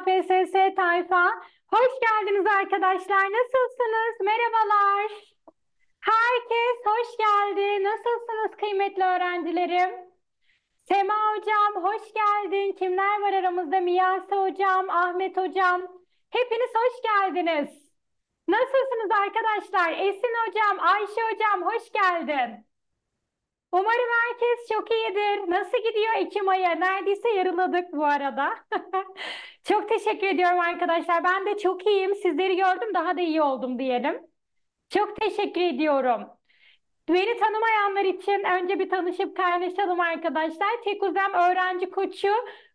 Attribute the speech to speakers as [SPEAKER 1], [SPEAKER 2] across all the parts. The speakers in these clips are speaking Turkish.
[SPEAKER 1] KPSS tayfa. Hoş geldiniz arkadaşlar. Nasılsınız? Merhabalar. Herkes hoş geldi. Nasılsınız kıymetli öğrencilerim? Sema hocam hoş geldin. Kimler var aramızda? Miyase hocam, Ahmet hocam. Hepiniz hoş geldiniz. Nasılsınız arkadaşlar? Esin hocam, Ayşe hocam hoş geldin. Umarım herkes çok iyidir. Nasıl gidiyor Ekim ayı? Neredeyse yarıladık bu arada. Çok teşekkür ediyorum arkadaşlar. Ben de çok iyiyim. Sizleri gördüm, daha da iyi oldum diyelim. Çok teşekkür ediyorum. Beni tanımayanlar için önce bir tanışıp kaynaşalım arkadaşlar. Tek uzam öğrenci koçu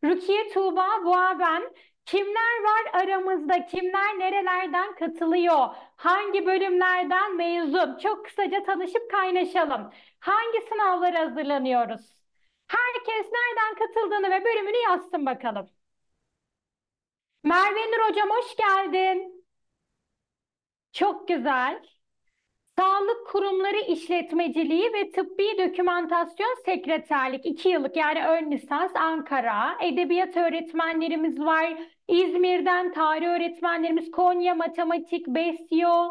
[SPEAKER 1] Rukiye Tuğba Boğa ben. Kimler var aramızda? Kimler nerelerden katılıyor? Hangi bölümlerden mezun? Çok kısaca tanışıp kaynaşalım. Hangi sınavlara hazırlanıyoruz? Herkes nereden katıldığını ve bölümünü yazsın bakalım. Merve Nur hocam hoş geldin. Çok güzel. Sağlık Kurumları İşletmeciliği ve Tıbbi Dokümantasyon Sekreterlik 2 yıllık yani ön lisans Ankara. Edebiyat öğretmenlerimiz var. İzmir'den tarih öğretmenlerimiz Konya Matematik, Besyo,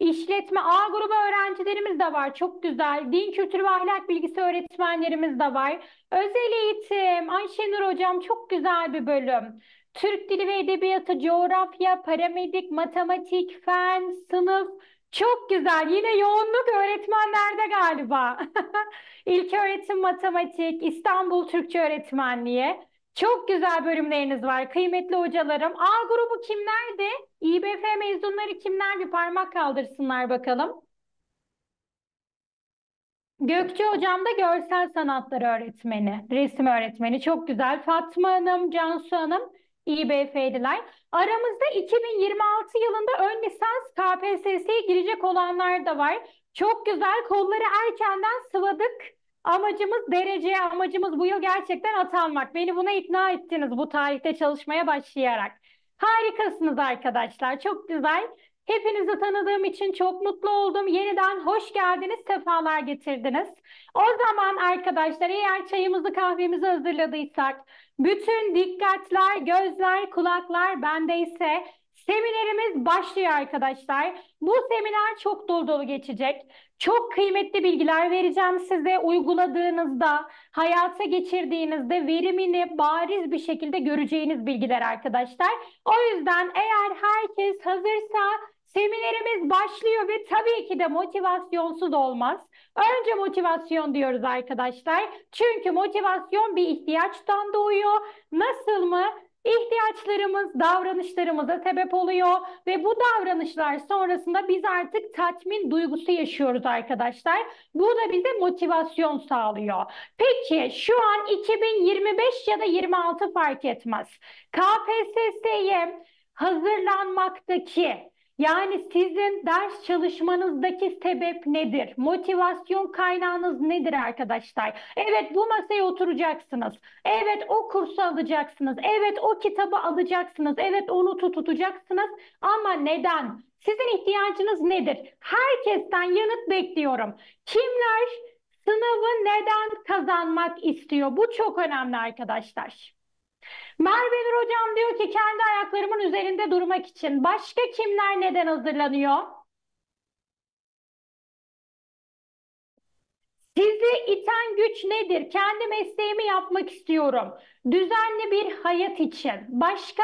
[SPEAKER 1] İşletme A grubu öğrencilerimiz de var. Çok güzel. Din kültürü ve ahlak bilgisi öğretmenlerimiz de var. Özel eğitim Ayşenur hocam çok güzel bir bölüm. Türk Dili ve Edebiyatı, coğrafya, paramedik, matematik, fen, sınıf. Çok güzel. Yine yoğunluk öğretmenlerde galiba. İlköğretim matematik, İstanbul Türkçe öğretmenliği. Çok güzel bölümleriniz var kıymetli hocalarım. A grubu kimlerdi? İBF mezunları kimler bir parmak kaldırsınlar bakalım. Gökçe hocam da görsel sanatlar öğretmeni, resim öğretmeni. Çok güzel. Fatma Hanım, Cansu Hanım İBF'liler. Aramızda 2026 yılında ön lisans KPSS'ye girecek olanlar da var. Çok güzel. Kolları erkenden sıvadık. Amacımız derece, amacımız bu yıl gerçekten atanmak. Beni buna ikna ettiniz bu tarihte çalışmaya başlayarak. Harikasınız arkadaşlar. Çok güzel. Hepinizi tanıdığım için çok mutlu oldum. Yeniden hoş geldiniz, sefalar getirdiniz. O zaman arkadaşlar eğer çayımızı kahvemizi hazırladıysak, bütün dikkatler, gözler, kulaklar bendeyse seminerimiz başlıyor arkadaşlar. Bu seminer çok dolu dolu geçecek. Çok kıymetli bilgiler vereceğim size. Uyguladığınızda, hayata geçirdiğinizde verimini bariz bir şekilde göreceğiniz bilgiler arkadaşlar. O yüzden eğer herkes hazırsa Seminerimiz başlıyor ve tabii ki de motivasyonsuz olmaz. Önce motivasyon diyoruz arkadaşlar. Çünkü motivasyon bir ihtiyaçtan doğuyor. Nasıl mı? İhtiyaçlarımız davranışlarımıza sebep oluyor ve bu davranışlar sonrasında biz artık tatmin duygusu yaşıyoruz arkadaşlar. Bu da bize motivasyon sağlıyor. Peki şu an 2025 ya da 26 fark etmez. KPSS'ye hazırlanmaktaki yani sizin ders çalışmanızdaki sebep nedir? Motivasyon kaynağınız nedir arkadaşlar? Evet bu masaya oturacaksınız. Evet o kursu alacaksınız. Evet o kitabı alacaksınız. Evet onu tutacaksınız. Ama neden? Sizin ihtiyacınız nedir? Herkesten yanıt bekliyorum. Kimler sınavı neden kazanmak istiyor? Bu çok önemli arkadaşlar. Merve Nur Hocam diyor ki kendi ayaklarımın üzerinde durmak için. Başka kimler neden hazırlanıyor? Sizi iten güç nedir? Kendi mesleğimi yapmak istiyorum. Düzenli bir hayat için. Başka?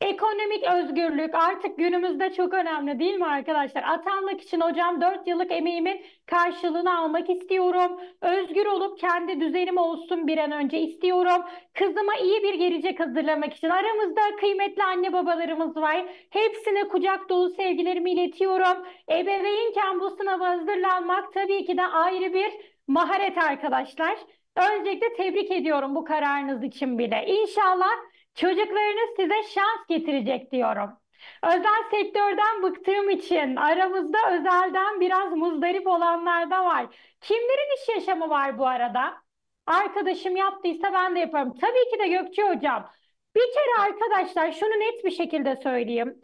[SPEAKER 1] Ekonomik özgürlük artık günümüzde çok önemli değil mi arkadaşlar? Atanmak için hocam 4 yıllık emeğimin karşılığını almak istiyorum. Özgür olup kendi düzenim olsun bir an önce istiyorum. Kızıma iyi bir gelecek hazırlamak için aramızda kıymetli anne babalarımız var. Hepsine kucak dolu sevgilerimi iletiyorum. Ebeveynken bu sınava hazırlanmak tabii ki de ayrı bir maharet arkadaşlar. Öncelikle tebrik ediyorum bu kararınız için bile. İnşallah Çocuklarınız size şans getirecek diyorum. Özel sektörden bıktığım için aramızda özelden biraz muzdarip olanlar da var. Kimlerin iş yaşamı var bu arada? Arkadaşım yaptıysa ben de yaparım. Tabii ki de Gökçe Hocam. Bir kere arkadaşlar şunu net bir şekilde söyleyeyim.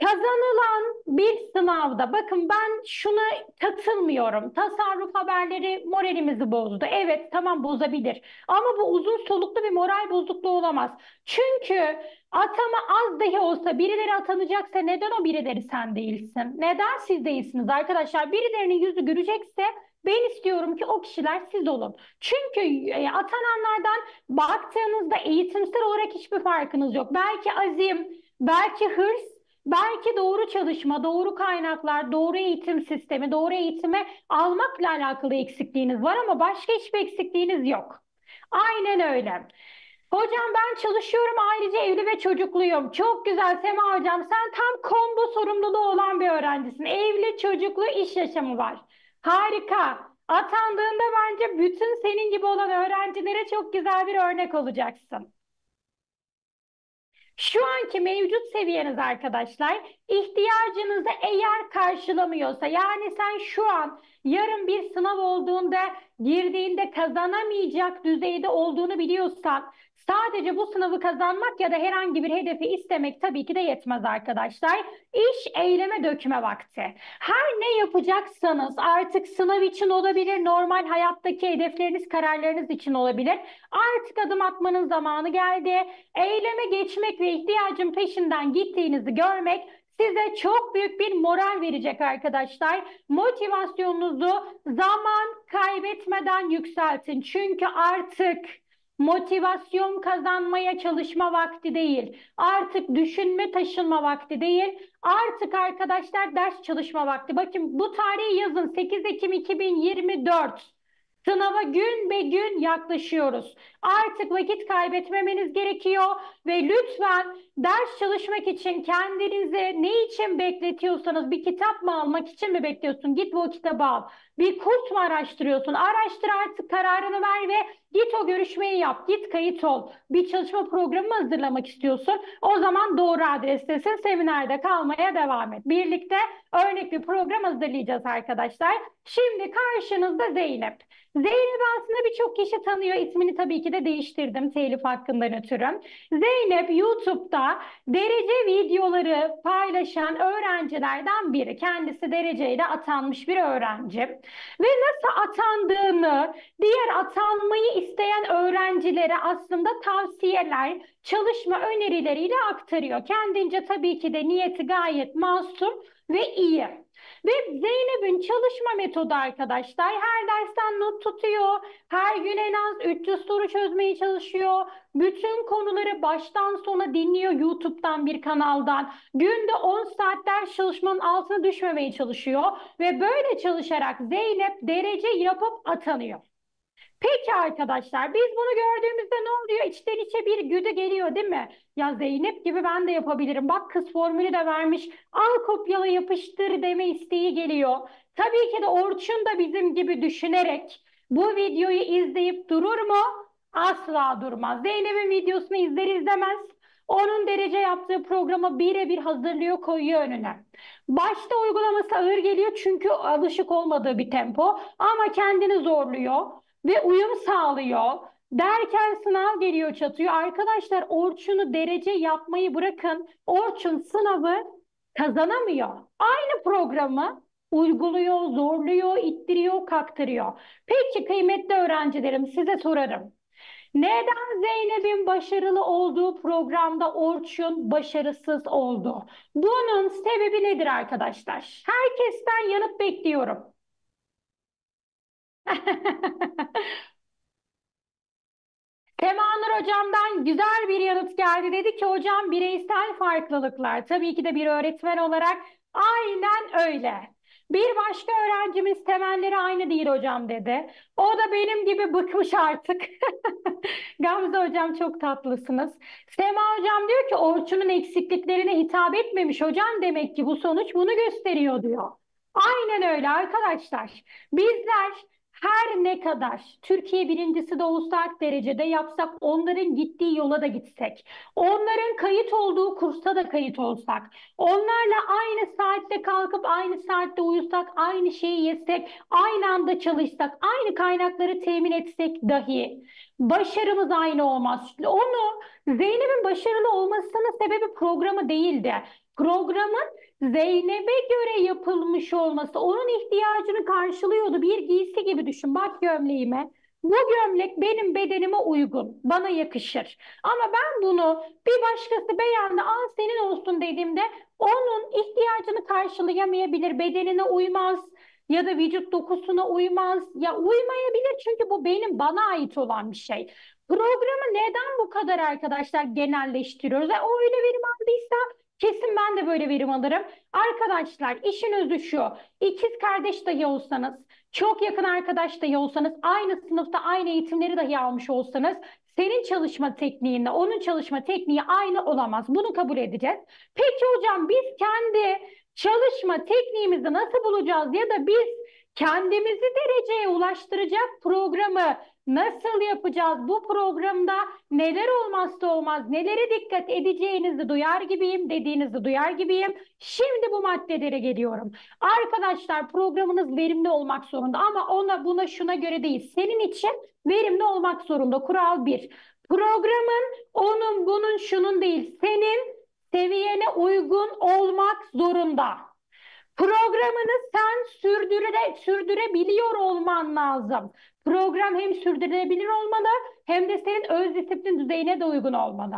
[SPEAKER 1] Kazanılan bir sınavda bakın ben şuna katılmıyorum. Tasarruf haberleri moralimizi bozdu. Evet tamam bozabilir. Ama bu uzun soluklu bir moral bozukluğu olamaz. Çünkü atama az dahi olsa birileri atanacaksa neden o birileri sen değilsin? Neden siz değilsiniz arkadaşlar? Birilerinin yüzü gülecekse ben istiyorum ki o kişiler siz olun. Çünkü e, atananlardan baktığınızda eğitimsel olarak hiçbir farkınız yok. Belki azim, belki hırs, belki doğru çalışma, doğru kaynaklar, doğru eğitim sistemi, doğru eğitime almakla alakalı eksikliğiniz var ama başka hiçbir eksikliğiniz yok. Aynen öyle. Hocam ben çalışıyorum ayrıca evli ve çocukluyum. Çok güzel Sema hocam sen tam combo sorumluluğu olan bir öğrencisin. Evli, çocuklu, iş yaşamı var. Harika. Atandığında bence bütün senin gibi olan öğrencilere çok güzel bir örnek olacaksın. Şu anki mevcut seviyeniz arkadaşlar ihtiyacınızı eğer karşılamıyorsa yani sen şu an yarın bir sınav olduğunda girdiğinde kazanamayacak düzeyde olduğunu biliyorsan Sadece bu sınavı kazanmak ya da herhangi bir hedefi istemek tabii ki de yetmez arkadaşlar. İş eyleme dökme vakti. Her ne yapacaksanız artık sınav için olabilir, normal hayattaki hedefleriniz, kararlarınız için olabilir. Artık adım atmanın zamanı geldi. Eyleme geçmek ve ihtiyacın peşinden gittiğinizi görmek size çok büyük bir moral verecek arkadaşlar. Motivasyonunuzu zaman kaybetmeden yükseltin. Çünkü artık Motivasyon kazanmaya çalışma vakti değil. Artık düşünme taşınma vakti değil. Artık arkadaşlar ders çalışma vakti. Bakın bu tarihi yazın 8 Ekim 2024. Sınava gün be gün yaklaşıyoruz. Artık vakit kaybetmemeniz gerekiyor ve lütfen ders çalışmak için kendinizi ne için bekletiyorsanız bir kitap mı almak için mi bekliyorsun? Git bu kitabı al. Bir kurs mu araştırıyorsun? Araştır artık kararını ver ve git o görüşmeyi yap. Git kayıt ol. Bir çalışma programı mı hazırlamak istiyorsun? O zaman doğru adrestesin. Seminerde kalmaya devam et. Birlikte örnek bir program hazırlayacağız arkadaşlar. Şimdi karşınızda Zeynep. Zeynep aslında birçok kişi tanıyor. İsmini tabii ki de değiştirdim telif hakkından ötürü. Zeynep YouTube'da derece videoları paylaşan öğrencilerden biri. Kendisi dereceyle atanmış bir öğrenci. Ve nasıl atandığını diğer atanmayı isteyen öğrencilere aslında tavsiyeler, çalışma önerileriyle aktarıyor. Kendince tabii ki de niyeti gayet masum ve iyi. Ve Zeynep'in çalışma metodu arkadaşlar her dersten not tutuyor. Her gün en az 300 soru çözmeye çalışıyor. Bütün konuları baştan sona dinliyor YouTube'dan bir kanaldan. Günde 10 saat ders çalışmanın altına düşmemeye çalışıyor. Ve böyle çalışarak Zeynep derece yapıp atanıyor. Peki arkadaşlar biz bunu gördüğümüzde ne oluyor? İçten içe bir güdü geliyor değil mi? Ya Zeynep gibi ben de yapabilirim. Bak kız formülü de vermiş. Al kopyala yapıştır deme isteği geliyor. Tabii ki de Orçun da bizim gibi düşünerek bu videoyu izleyip durur mu? Asla durmaz. Zeynep'in videosunu izler izlemez. Onun derece yaptığı programı birebir hazırlıyor koyuyor önüne. Başta uygulaması ağır geliyor çünkü alışık olmadığı bir tempo ama kendini zorluyor ve uyum sağlıyor. Derken sınav geliyor çatıyor. Arkadaşlar Orçun'u derece yapmayı bırakın. Orçun sınavı kazanamıyor. Aynı programı uyguluyor, zorluyor, ittiriyor, kaktırıyor. Peki kıymetli öğrencilerim size sorarım. Neden Zeynep'in başarılı olduğu programda Orçun başarısız oldu? Bunun sebebi nedir arkadaşlar? Herkesten yanıt bekliyorum. Temanur hocamdan güzel bir yanıt geldi. Dedi ki hocam bireysel farklılıklar. Tabii ki de bir öğretmen olarak aynen öyle. Bir başka öğrencimiz temelleri aynı değil hocam dedi. O da benim gibi bıkmış artık. Gamze hocam çok tatlısınız. Sema hocam diyor ki Orçun'un eksikliklerine hitap etmemiş hocam demek ki bu sonuç bunu gösteriyor diyor. Aynen öyle arkadaşlar. Bizler her ne kadar Türkiye birincisi de olsak derecede yapsak, onların gittiği yola da gitsek, onların kayıt olduğu kursta da kayıt olsak, onlarla aynı saatte kalkıp aynı saatte uyusak, aynı şeyi yesek, aynı anda çalışsak, aynı kaynakları temin etsek dahi başarımız aynı olmaz. Onu Zeynep'in başarılı olmasının sebebi programı değildi. Programın Zeynep'e göre yapılmış olması onun ihtiyacını karşılıyordu. Bir giysi gibi düşün. Bak gömleğime. Bu gömlek benim bedenime uygun, bana yakışır. Ama ben bunu bir başkası beğendi, al senin olsun dediğimde onun ihtiyacını karşılayamayabilir, bedenine uymaz ya da vücut dokusuna uymaz. Ya uymayabilir çünkü bu benim bana ait olan bir şey. Programı neden bu kadar arkadaşlar genelleştiriyoruz? E, o öyle verim aldıysa kesin ben de böyle verim alırım. Arkadaşlar işin özü şu. İkiz kardeş dahi olsanız, çok yakın arkadaş dahi olsanız, aynı sınıfta aynı eğitimleri dahi almış olsanız senin çalışma tekniğinle onun çalışma tekniği aynı olamaz. Bunu kabul edeceğiz. Peki hocam biz kendi çalışma tekniğimizi nasıl bulacağız ya da biz kendimizi dereceye ulaştıracak programı nasıl yapacağız? Bu programda neler olmazsa olmaz, nelere dikkat edeceğinizi duyar gibiyim, dediğinizi duyar gibiyim. Şimdi bu maddelere geliyorum. Arkadaşlar programınız verimli olmak zorunda ama ona buna şuna göre değil. Senin için verimli olmak zorunda. Kural bir. Programın onun bunun şunun değil. Senin seviyene uygun olmak zorunda. Programını sen sürdüre, sürdürebiliyor olman lazım. Program hem sürdürülebilir olmalı hem de senin öz disiplin düzeyine de uygun olmalı.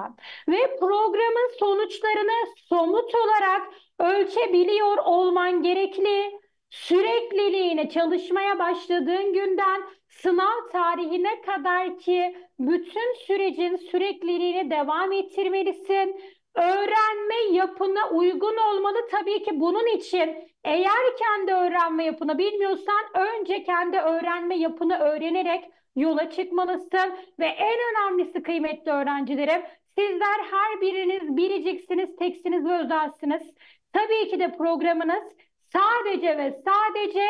[SPEAKER 1] Ve programın sonuçlarını somut olarak ölçebiliyor olman gerekli. Sürekliliğini çalışmaya başladığın günden sınav tarihine kadar ki bütün sürecin sürekliliğini devam ettirmelisin öğrenme yapına uygun olmalı. Tabii ki bunun için eğer kendi öğrenme yapını bilmiyorsan önce kendi öğrenme yapını öğrenerek yola çıkmalısın. Ve en önemlisi kıymetli öğrencilerim sizler her biriniz biriciksiniz, teksiniz ve özelsiniz. Tabii ki de programınız sadece ve sadece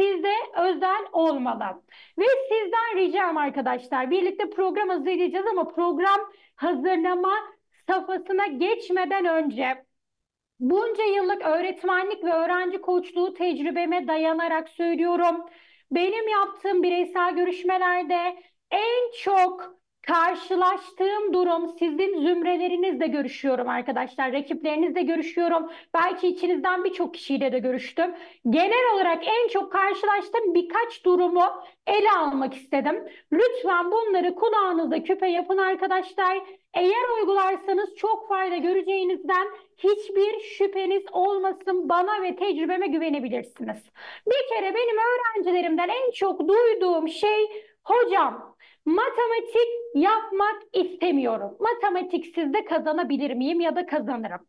[SPEAKER 1] size özel olmalı. Ve sizden ricam arkadaşlar birlikte program hazırlayacağız ama program hazırlama safhasına geçmeden önce bunca yıllık öğretmenlik ve öğrenci koçluğu tecrübeme dayanarak söylüyorum. Benim yaptığım bireysel görüşmelerde en çok karşılaştığım durum sizin zümrelerinizle görüşüyorum arkadaşlar. Rakiplerinizle görüşüyorum. Belki içinizden birçok kişiyle de görüştüm. Genel olarak en çok karşılaştığım birkaç durumu ele almak istedim. Lütfen bunları kulağınıza küpe yapın arkadaşlar. Eğer uygularsanız çok fayda göreceğinizden hiçbir şüpheniz olmasın. Bana ve tecrübeme güvenebilirsiniz. Bir kere benim öğrencilerimden en çok duyduğum şey hocam Matematik yapmak istemiyorum. Matematiksiz de kazanabilir miyim ya da kazanırım.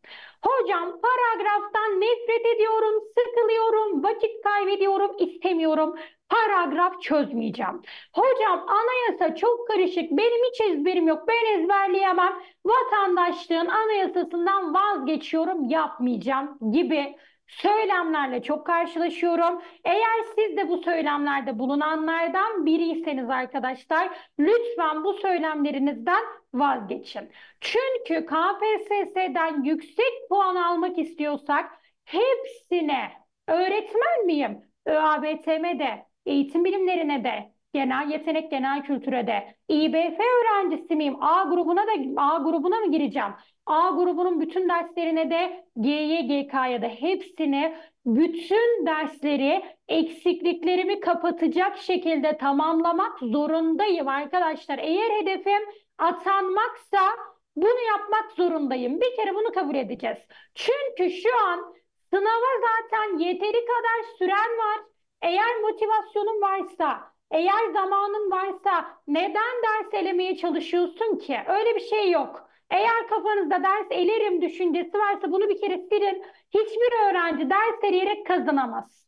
[SPEAKER 1] Hocam paragraftan nefret ediyorum, sıkılıyorum, vakit kaybediyorum, istemiyorum. Paragraf çözmeyeceğim. Hocam anayasa çok karışık. Benim hiç ezberim yok. Ben ezberleyemem. Vatandaşlığın anayasasından vazgeçiyorum, yapmayacağım gibi söylemlerle çok karşılaşıyorum. Eğer siz de bu söylemlerde bulunanlardan biriyseniz arkadaşlar lütfen bu söylemlerinizden vazgeçin. Çünkü KPSS'den yüksek puan almak istiyorsak hepsine öğretmen miyim? ÖABTM'de, eğitim bilimlerine de, genel yetenek, genel kültüre de, İBF öğrencisi miyim? A grubuna da A grubuna mı gireceğim? A grubunun bütün derslerine de G'ye, GK'ya da hepsini bütün dersleri eksikliklerimi kapatacak şekilde tamamlamak zorundayım arkadaşlar. Eğer hedefim atanmaksa bunu yapmak zorundayım. Bir kere bunu kabul edeceğiz. Çünkü şu an sınava zaten yeteri kadar süren var. Eğer motivasyonun varsa, eğer zamanın varsa neden ders elemeye çalışıyorsun ki? Öyle bir şey yok. Eğer kafanızda ders elerim düşüncesi varsa bunu bir kere silin. Hiçbir öğrenci ders eleyerek kazanamaz.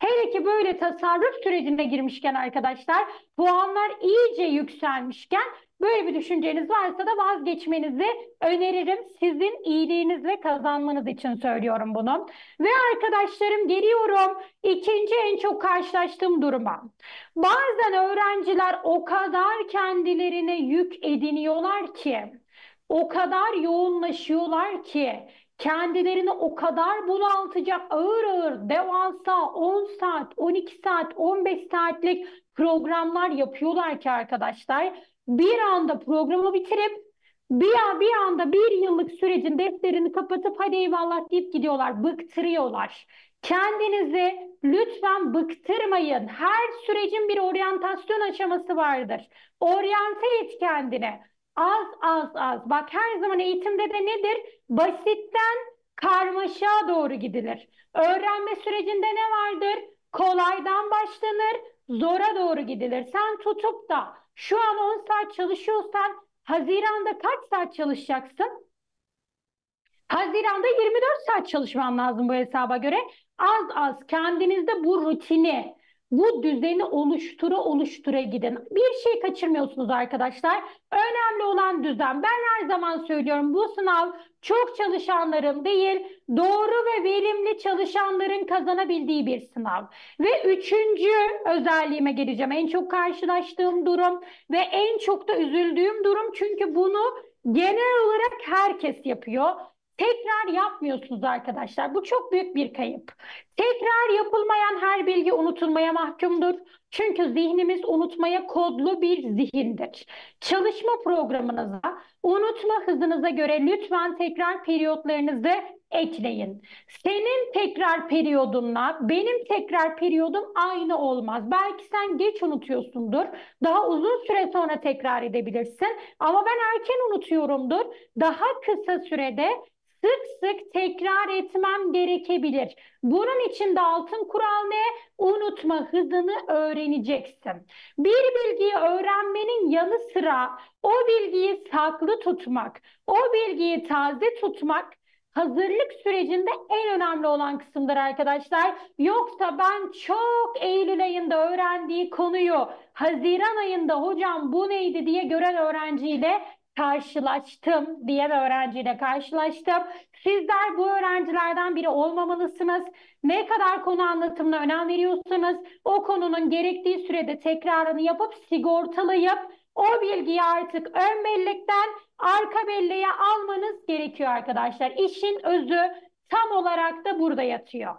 [SPEAKER 1] Hele ki böyle tasarruf sürecine girmişken arkadaşlar puanlar iyice yükselmişken böyle bir düşünceniz varsa da vazgeçmenizi öneririm. Sizin iyiliğiniz ve kazanmanız için söylüyorum bunu. Ve arkadaşlarım geliyorum ikinci en çok karşılaştığım duruma. Bazen öğrenciler o kadar kendilerine yük ediniyorlar ki o kadar yoğunlaşıyorlar ki kendilerini o kadar bunaltacak ağır ağır devasa 10 saat, 12 saat, 15 saatlik programlar yapıyorlar ki arkadaşlar bir anda programı bitirip Bir, bir anda bir yıllık sürecin defterini kapatıp hadi eyvallah deyip gidiyorlar. Bıktırıyorlar. Kendinizi lütfen bıktırmayın. Her sürecin bir oryantasyon aşaması vardır. Oryante et kendine. Az az az. Bak her zaman eğitimde de nedir? Basitten karmaşa doğru gidilir. Öğrenme sürecinde ne vardır? Kolaydan başlanır, zora doğru gidilir. Sen tutup da şu an 10 saat çalışıyorsan Haziran'da kaç saat çalışacaksın? Haziran'da 24 saat çalışman lazım bu hesaba göre. Az az kendinizde bu rutini, bu düzeni oluştura oluştura gidin. Bir şey kaçırmıyorsunuz arkadaşlar. Önemli olan düzen. Ben her zaman söylüyorum bu sınav çok çalışanların değil, doğru ve verimli çalışanların kazanabildiği bir sınav. Ve üçüncü özelliğime geleceğim. En çok karşılaştığım durum ve en çok da üzüldüğüm durum çünkü bunu genel olarak herkes yapıyor. Tekrar yapmıyorsunuz arkadaşlar. Bu çok büyük bir kayıp. Tekrar yapılmayan her bilgi unutulmaya mahkumdur. Çünkü zihnimiz unutmaya kodlu bir zihindir. Çalışma programınıza, unutma hızınıza göre lütfen tekrar periyotlarınızı ekleyin. Senin tekrar periyodunla benim tekrar periyodum aynı olmaz. Belki sen geç unutuyorsundur. Daha uzun süre sonra tekrar edebilirsin. Ama ben erken unutuyorumdur. Daha kısa sürede sık sık tekrar etmem gerekebilir. Bunun için de altın kural ne? Unutma hızını öğreneceksin. Bir bilgiyi öğrenmenin yanı sıra o bilgiyi saklı tutmak, o bilgiyi taze tutmak hazırlık sürecinde en önemli olan kısımdır arkadaşlar. Yoksa ben çok Eylül ayında öğrendiği konuyu Haziran ayında hocam bu neydi diye gören öğrenciyle karşılaştım diye öğrenciyle karşılaştım. Sizler bu öğrencilerden biri olmamalısınız. Ne kadar konu anlatımına önem veriyorsanız o konunun gerektiği sürede tekrarını yapıp sigortalayıp o bilgiyi artık ön bellekten arka belleğe almanız gerekiyor arkadaşlar. İşin özü tam olarak da burada yatıyor.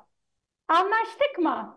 [SPEAKER 1] Anlaştık mı?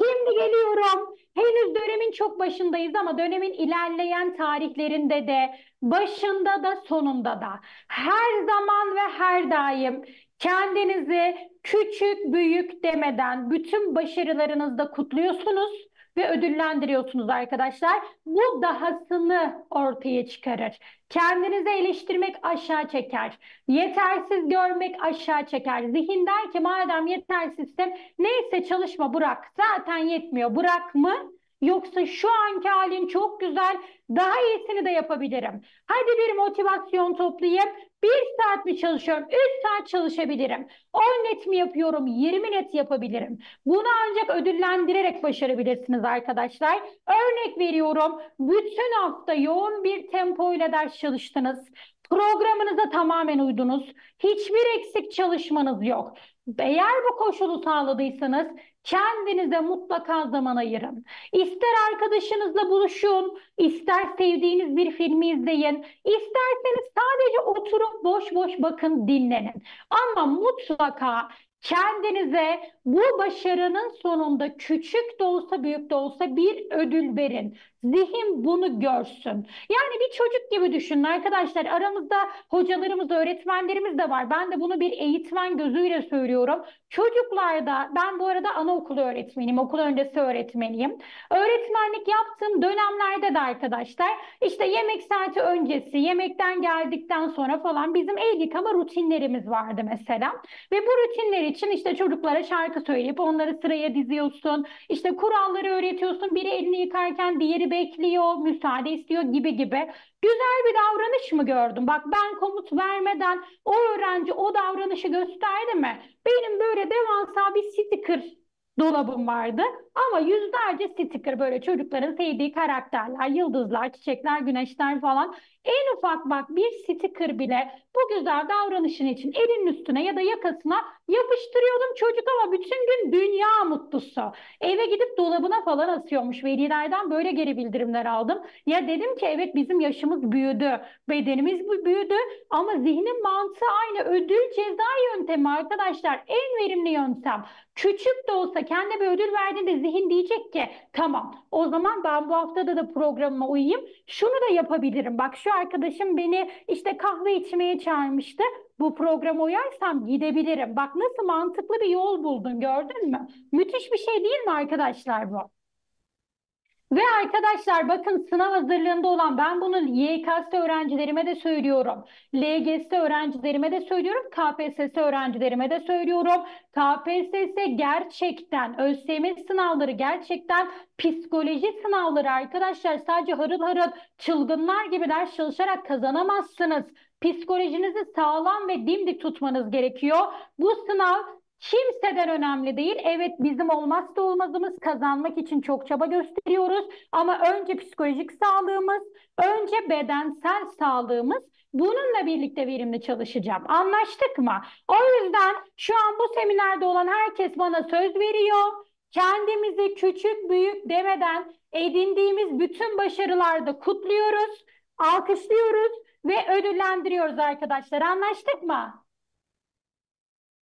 [SPEAKER 1] Şimdi geliyorum. Henüz dönemin çok başındayız ama dönemin ilerleyen tarihlerinde de başında da sonunda da her zaman ve her daim kendinizi küçük büyük demeden bütün başarılarınızda kutluyorsunuz ve ödüllendiriyorsunuz arkadaşlar. Bu dahasını ortaya çıkarır. Kendinizi eleştirmek aşağı çeker. Yetersiz görmek aşağı çeker. Zihin der ki madem yetersizsin neyse çalışma bırak. Zaten yetmiyor bırak mı? Yoksa şu anki halin çok güzel, daha iyisini de yapabilirim. Hadi bir motivasyon toplayayım. Bir saat mi çalışıyorum? Üç saat çalışabilirim. On net mi yapıyorum? Yirmi net yapabilirim. Bunu ancak ödüllendirerek başarabilirsiniz arkadaşlar. Örnek veriyorum. Bütün hafta yoğun bir tempo ile ders çalıştınız. Programınıza tamamen uydunuz. Hiçbir eksik çalışmanız yok. Eğer bu koşulu sağladıysanız kendinize mutlaka zaman ayırın. İster arkadaşınızla buluşun, ister sevdiğiniz bir filmi izleyin, isterseniz sadece oturup boş boş bakın, dinlenin. Ama mutlaka Kendinize bu başarının sonunda küçük de olsa büyük de olsa bir ödül verin. Zihin bunu görsün. Yani bir çocuk gibi düşünün arkadaşlar. Aramızda hocalarımız, öğretmenlerimiz de var. Ben de bunu bir eğitmen gözüyle söylüyorum. Çocuklarda, ben bu arada anaokulu öğretmeniyim, okul öncesi öğretmeniyim. Öğretmenlik yaptığım dönemlerde de arkadaşlar işte yemek saati öncesi, yemekten geldikten sonra falan bizim el yıkama rutinlerimiz vardı mesela. Ve bu rutinleri için işte çocuklara şarkı söyleyip onları sıraya diziyorsun. İşte kuralları öğretiyorsun. Biri elini yıkarken diğeri bekliyor, müsaade istiyor gibi gibi. Güzel bir davranış mı gördüm? Bak ben komut vermeden o öğrenci o davranışı gösterdi mi? Benim böyle devasa bir sticker dolabım vardı. Ama yüzlerce sticker böyle çocukların sevdiği karakterler, yıldızlar, çiçekler, güneşler falan. En ufak bak bir sticker bile bu güzel davranışın için elinin üstüne ya da yakasına Yapıştırıyordum çocuk ama bütün gün dünya mutlusu. Eve gidip dolabına falan asıyormuş. Velilerden böyle geri bildirimler aldım. Ya dedim ki evet bizim yaşımız büyüdü. Bedenimiz büyüdü ama zihnin mantığı aynı. Ödül ceza yöntemi arkadaşlar. En verimli yöntem. Küçük de olsa kendine bir ödül verdiğinde zihin diyecek ki tamam o zaman ben bu haftada da programıma uyayım. Şunu da yapabilirim. Bak şu arkadaşım beni işte kahve içmeye çağırmıştı. Bu programa uyarsam gidebilirim. Bak nasıl mantıklı bir yol buldun gördün mü? Müthiş bir şey değil mi arkadaşlar bu? Ve arkadaşlar bakın sınav hazırlığında olan ben bunu YKS öğrencilerime de söylüyorum. LGS öğrencilerime de söylüyorum. KPSS öğrencilerime de söylüyorum. KPSS gerçekten ÖSYM sınavları gerçekten psikoloji sınavları arkadaşlar sadece harıl harıl çılgınlar gibi ders çalışarak kazanamazsınız. Psikolojinizi sağlam ve dimdik tutmanız gerekiyor. Bu sınav Kimseden önemli değil. Evet bizim olmazsa olmazımız kazanmak için çok çaba gösteriyoruz. Ama önce psikolojik sağlığımız, önce bedensel sağlığımız bununla birlikte verimli çalışacağım. Anlaştık mı? O yüzden şu an bu seminerde olan herkes bana söz veriyor. Kendimizi küçük büyük demeden edindiğimiz bütün başarılarda kutluyoruz, alkışlıyoruz ve ödüllendiriyoruz arkadaşlar. Anlaştık mı?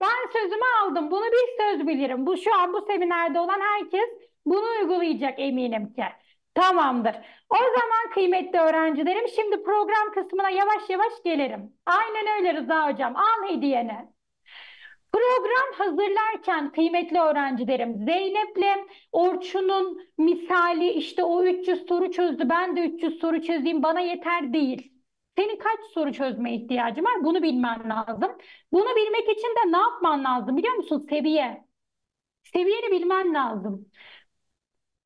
[SPEAKER 1] Ben sözümü aldım. Bunu bir söz bilirim. Bu şu an bu seminerde olan herkes bunu uygulayacak eminim ki. Tamamdır. O zaman kıymetli öğrencilerim şimdi program kısmına yavaş yavaş gelirim. Aynen öyle Rıza Hocam. Al hediyeni. Program hazırlarken kıymetli öğrencilerim Zeynep'le Orçun'un misali işte o 300 soru çözdü ben de 300 soru çözeyim bana yeter değil. Senin kaç soru çözme ihtiyacın var? Bunu bilmen lazım. Bunu bilmek için de ne yapman lazım biliyor musun? Seviye. Seviyeni bilmen lazım.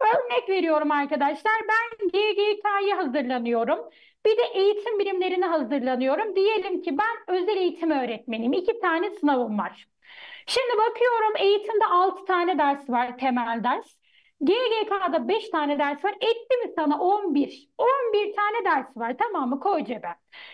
[SPEAKER 1] Örnek veriyorum arkadaşlar. Ben GGK'yı hazırlanıyorum. Bir de eğitim birimlerini hazırlanıyorum. Diyelim ki ben özel eğitim öğretmeniyim. İki tane sınavım var. Şimdi bakıyorum eğitimde 6 tane ders var, temel ders. GGK'da 5 tane ders var. Etti mi sana 11? 11 tane ders var tamam mı? Koy.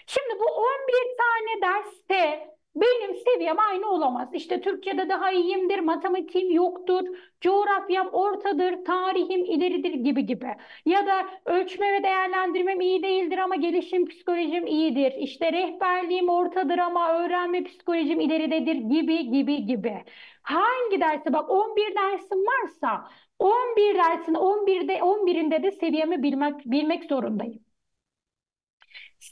[SPEAKER 1] Şimdi bu 11 tane derste benim seviyem aynı olamaz. İşte Türkçe'de daha iyiyimdir, matematiğim yoktur, coğrafyam ortadır, tarihim ileridir gibi gibi. Ya da ölçme ve değerlendirmem iyi değildir ama gelişim psikolojim iyidir. İşte rehberliğim ortadır ama öğrenme psikolojim ileridedir gibi gibi gibi. Hangi derse bak 11 dersim varsa 11 dersin 11'de 11'inde de seviyemi bilmek bilmek zorundayım.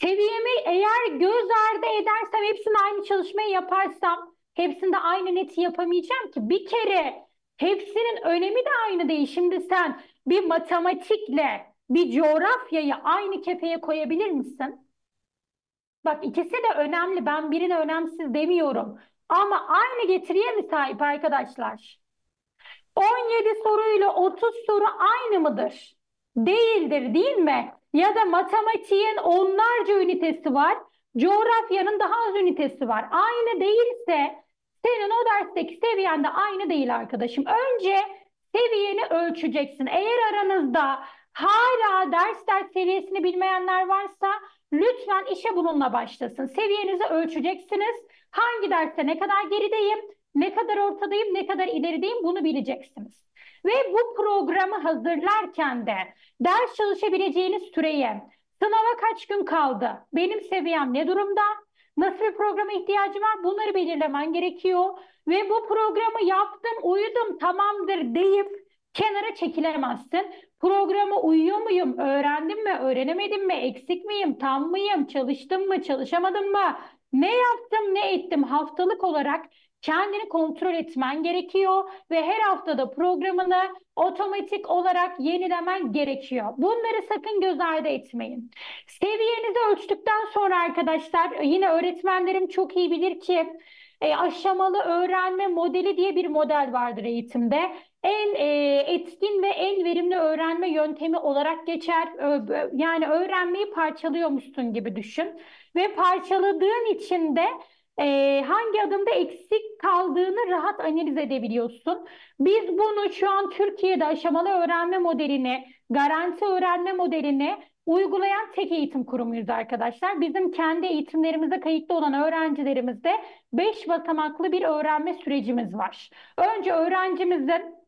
[SPEAKER 1] Seviyemi eğer göz ardı edersem hepsini aynı çalışmayı yaparsam hepsinde aynı neti yapamayacağım ki. Bir kere hepsinin önemi de aynı değil. Şimdi sen bir matematikle bir coğrafyayı aynı kefeye koyabilir misin? Bak ikisi de önemli. Ben birini önemsiz demiyorum. Ama aynı getiriye mi sahip arkadaşlar? 17 soruyla 30 soru aynı mıdır? Değildir değil mi? Ya da matematiğin onlarca ünitesi var. Coğrafyanın daha az ünitesi var. Aynı değilse senin o dersteki seviyen de aynı değil arkadaşım. Önce seviyeni ölçeceksin. Eğer aranızda hala ders ders seviyesini bilmeyenler varsa lütfen işe bununla başlasın. Seviyenizi ölçeceksiniz. Hangi derste ne kadar gerideyim, ne kadar ortadayım, ne kadar ilerideyim bunu bileceksiniz. Ve bu programı hazırlarken de ders çalışabileceğiniz süreyi, sınava kaç gün kaldı, benim seviyem ne durumda, nasıl bir programa ihtiyacım var? Bunları belirlemen gerekiyor. Ve bu programı yaptım, uyudum, tamamdır deyip kenara çekilemezsin. Programa uyuyor muyum, öğrendim mi, öğrenemedim mi, eksik miyim, tam mıyım, çalıştım mı, çalışamadım mı, ne yaptım, ne ettim? Haftalık olarak kendini kontrol etmen gerekiyor ve her haftada programını otomatik olarak yenilemen gerekiyor. Bunları sakın göz ardı etmeyin. Seviyenizi ölçtükten sonra arkadaşlar yine öğretmenlerim çok iyi bilir ki e, aşamalı öğrenme modeli diye bir model vardır eğitimde. En e, etkin ve en verimli öğrenme yöntemi olarak geçer. Yani öğrenmeyi parçalıyormuşsun gibi düşün. Ve parçaladığın için de e, hangi adımda eksik kaldığını rahat analiz edebiliyorsun. Biz bunu şu an Türkiye'de aşamalı öğrenme modelini, garanti öğrenme modelini uygulayan tek eğitim kurumuyuz arkadaşlar. Bizim kendi eğitimlerimize kayıtlı olan öğrencilerimizde 5 basamaklı bir öğrenme sürecimiz var. Önce öğrencimizin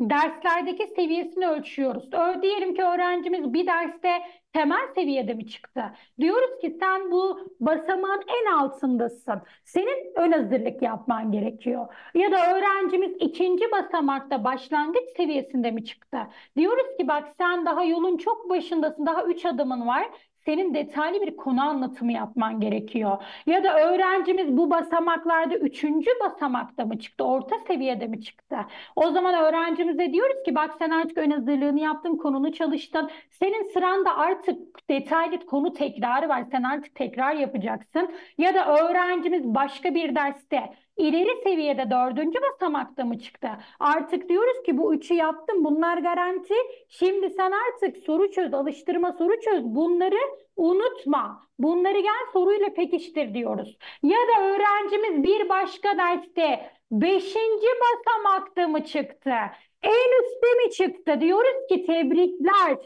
[SPEAKER 1] derslerdeki seviyesini ölçüyoruz. Ö diyelim ki öğrencimiz bir derste temel seviyede mi çıktı? Diyoruz ki sen bu basamağın en altındasın. Senin ön hazırlık yapman gerekiyor. Ya da öğrencimiz ikinci basamakta başlangıç seviyesinde mi çıktı? Diyoruz ki bak sen daha yolun çok başındasın. Daha üç adımın var senin detaylı bir konu anlatımı yapman gerekiyor. Ya da öğrencimiz bu basamaklarda üçüncü basamakta mı çıktı, orta seviyede mi çıktı? O zaman öğrencimize diyoruz ki bak sen artık ön hazırlığını yaptın, konunu çalıştın. Senin sıranda artık detaylı konu tekrarı var. Sen artık tekrar yapacaksın. Ya da öğrencimiz başka bir derste ileri seviyede dördüncü basamakta mı çıktı? Artık diyoruz ki bu üçü yaptım bunlar garanti. Şimdi sen artık soru çöz, alıştırma soru çöz. Bunları unutma. Bunları gel soruyla pekiştir diyoruz. Ya da öğrencimiz bir başka derste beşinci basamakta mı çıktı? En üstte mi çıktı? Diyoruz ki tebrikler.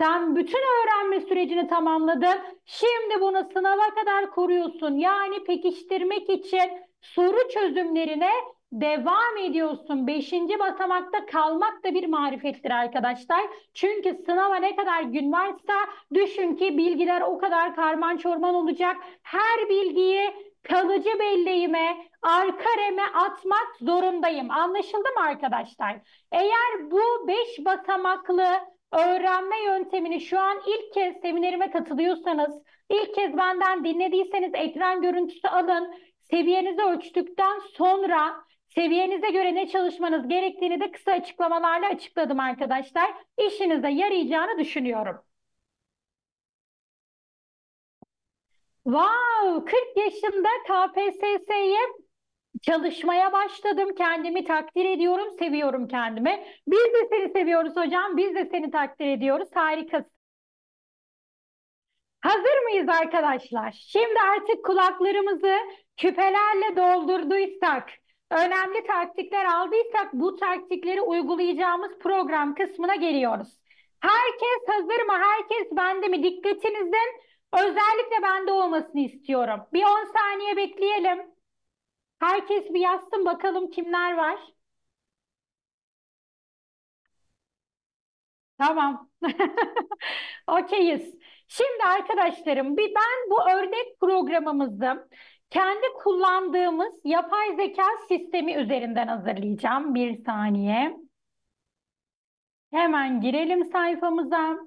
[SPEAKER 1] Sen bütün öğrenme sürecini tamamladın. Şimdi bunu sınava kadar koruyorsun. Yani pekiştirmek için soru çözümlerine devam ediyorsun. Beşinci basamakta kalmak da bir marifettir arkadaşlar. Çünkü sınava ne kadar gün varsa düşün ki bilgiler o kadar karman çorman olacak. Her bilgiyi kalıcı belleyime, arkareme atmak zorundayım. Anlaşıldı mı arkadaşlar? Eğer bu beş basamaklı öğrenme yöntemini şu an ilk kez seminerime katılıyorsanız, ilk kez benden dinlediyseniz ekran görüntüsü alın. Seviyenizi ölçtükten sonra seviyenize göre ne çalışmanız gerektiğini de kısa açıklamalarla açıkladım arkadaşlar. İşinize yarayacağını düşünüyorum. Wow, 40 yaşında KPSS'ye çalışmaya başladım. Kendimi takdir ediyorum, seviyorum kendimi. Biz de seni seviyoruz hocam, biz de seni takdir ediyoruz. Harikasın. Hazır mıyız arkadaşlar? Şimdi artık kulaklarımızı küpelerle doldurduysak, önemli taktikler aldıysak bu taktikleri uygulayacağımız program kısmına geliyoruz. Herkes hazır mı? Herkes bende mi? Dikkatinizin özellikle bende olmasını istiyorum. Bir 10 saniye bekleyelim. Herkes bir yazsın bakalım kimler var. Tamam. Okeyiz. Şimdi arkadaşlarım bir ben bu örnek programımızı kendi kullandığımız yapay zeka sistemi üzerinden hazırlayacağım. Bir saniye. Hemen girelim sayfamıza.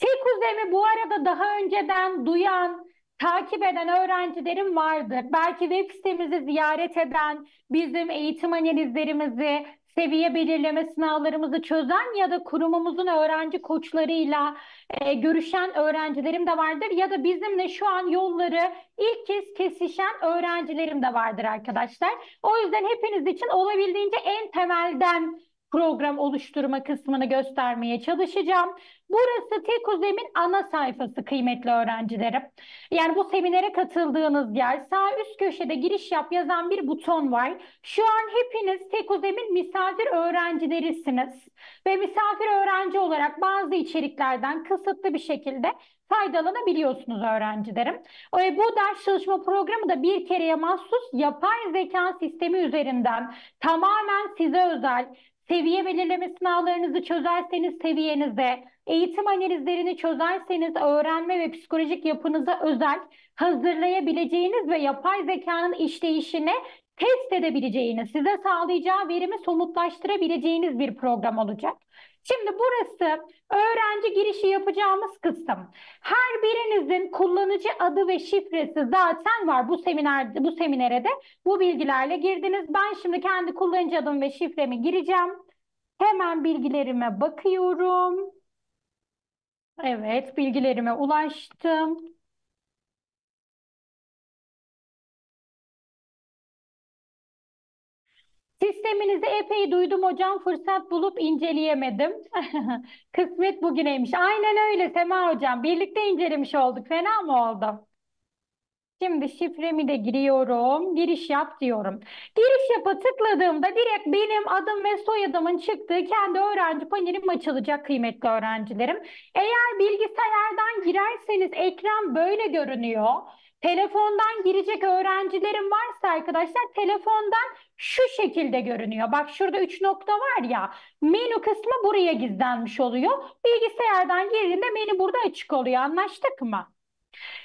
[SPEAKER 1] Tekuzem'i bu arada daha önceden duyan, takip eden öğrencilerim vardır. Belki web sitemizi ziyaret eden, bizim eğitim analizlerimizi, seviye belirleme sınavlarımızı çözen ya da kurumumuzun öğrenci koçlarıyla e, görüşen öğrencilerim de vardır. Ya da bizimle şu an yolları ilk kez kesişen öğrencilerim de vardır arkadaşlar. O yüzden hepiniz için olabildiğince en temelden program oluşturma kısmını göstermeye çalışacağım. Burası Tekuzem'in ana sayfası kıymetli öğrencilerim. Yani bu seminere katıldığınız yer sağ üst köşede giriş yap yazan bir buton var. Şu an hepiniz Tekuzem'in misafir öğrencilerisiniz. Ve misafir öğrenci olarak bazı içeriklerden kısıtlı bir şekilde faydalanabiliyorsunuz öğrencilerim. Bu ders çalışma programı da bir kereye mahsus yapay zeka sistemi üzerinden tamamen size özel seviye belirleme sınavlarınızı çözerseniz seviyenize, eğitim analizlerini çözerseniz öğrenme ve psikolojik yapınıza özel hazırlayabileceğiniz ve yapay zekanın işleyişini test edebileceğiniz, size sağlayacağı verimi somutlaştırabileceğiniz bir program olacak. Şimdi burası öğrenci girişi yapacağımız kısım. Her birinizin kullanıcı adı ve şifresi zaten var bu seminerde bu seminere de bu bilgilerle girdiniz. Ben şimdi kendi kullanıcı adım ve şifremi gireceğim. Hemen bilgilerime bakıyorum. Evet, bilgilerime ulaştım. Sisteminizi epey duydum hocam. Fırsat bulup inceleyemedim. Kısmet bugüneymiş. Aynen öyle Sema hocam. Birlikte incelemiş olduk. Fena mı oldu? Şimdi şifremi de giriyorum. Giriş yap diyorum. Giriş yapa tıkladığımda direkt benim adım ve soyadımın çıktığı kendi öğrenci panelim açılacak kıymetli öğrencilerim. Eğer bilgisayardan girerseniz ekran böyle görünüyor. Telefondan girecek öğrencilerim varsa arkadaşlar telefondan şu şekilde görünüyor. Bak şurada üç nokta var ya menü kısmı buraya gizlenmiş oluyor. Bilgisayardan girdiğinde menü burada açık oluyor. Anlaştık mı?